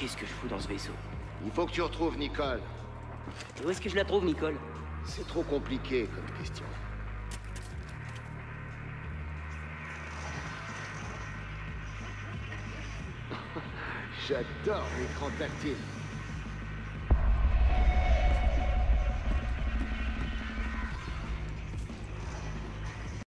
Qu'est-ce que je fous dans ce vaisseau Il faut que tu retrouves Nicole. Où est-ce que je la trouve, Nicole? C'est trop compliqué comme question. J'adore l'écran tactile.